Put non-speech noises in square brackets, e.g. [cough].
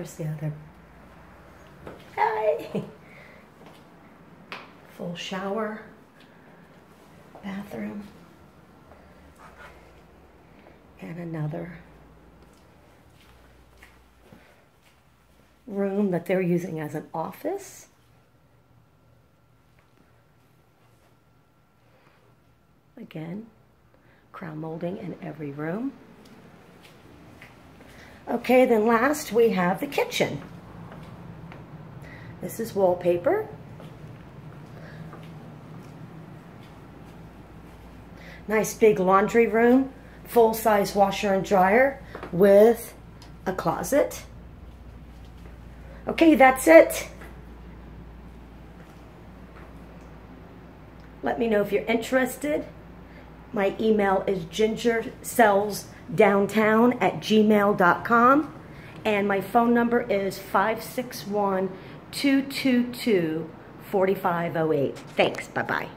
Where's the other? Hi. [laughs] Full shower, bathroom, and another room that they're using as an office. Again, crown molding in every room. Okay, then last we have the kitchen. This is wallpaper. Nice big laundry room, full-size washer and dryer with a closet. Okay, that's it. Let me know if you're interested. My email is gingersellsdowntown at gmail.com and my phone number is 561 222 4508. Thanks. Bye bye.